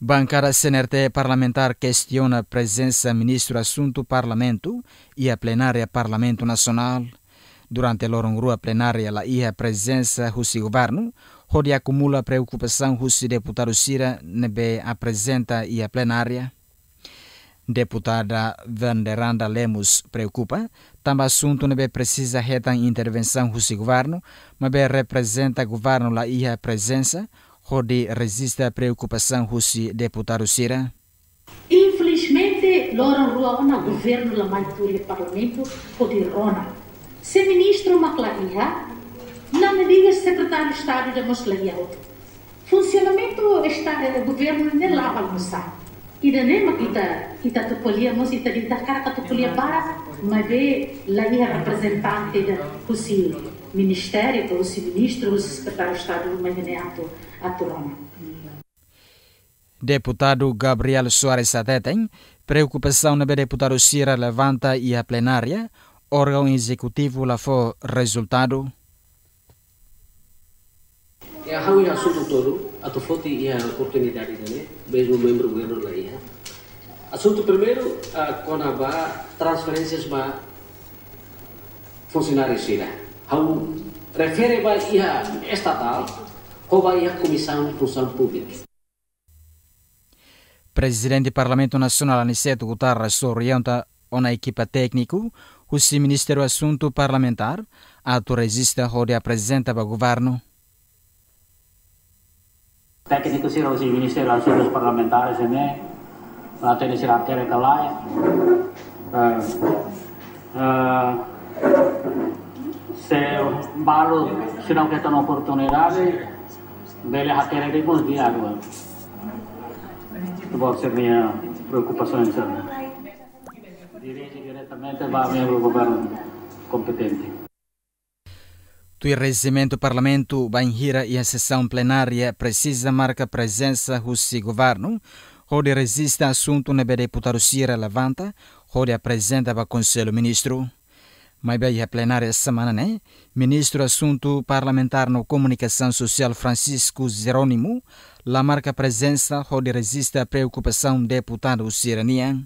Bancada CNRT parlamentar questiona a presença ministro assunto parlamento e a plenária parlamento nacional. Durante a lorongru plenária la ia presença do governo, onde acumula preocupação do deputado Sira nebe apresenta e a plenária. Deputada Vanderanda Lemos preocupa, também assunto nebe precisa reta intervenção do governo, mas representa governo la ia presença, onde resiste a preocupação do deputado Sira? Infelizmente, loro ruona governo la maioria parlamento pode rona. Se ministro Maclaia, não me diga secretário de Estado da Moslaia. Funcionamento está o governo não lava almoçar. Da nema kita kita tupolia mos ita di dakar ka tupolia para mas ve lá é representante da kusi ministério, o ministro, o secretário de Estado do Manhaneato Aturona. Deputado Gabriel Soares Satetem, preocupação na deputado Cira levanta e a plenária, órgão executivo lá foi resultado. É a assunto todo, a tu foto e a oportunidade dele, mesmo membro governo lá. Assunto primeiro, quando há transferências para funcionários Cira ao refere ia estatal ou vai a Comissão de Função Pública. Presidente do Parlamento Nacional Aniceto Guterres orienta a equipa técnica o Ministério Assunto Parlamentar a resista onde apresenta para o governo. Técnico será o Ministério Assuntos Parlamentares né? a ter esse artéria calai. se balu sinau kita na oportunidade dele de bons dias agora Tuvo ser minha preocupação dirige diretamente para o governo competente Tu regimento parlamento banhira e a sessão plenária precisa marcar presença do governo, onde resiste assunto na deputado Cira Levanta, onde apresenta o Conselho Ministro. Mai bem a plenária semana, né? Ministro Assunto Parlamentar no Comunicação Social Francisco Jerônimo, lá marca presença onde resiste a preocupação deputado Siranian.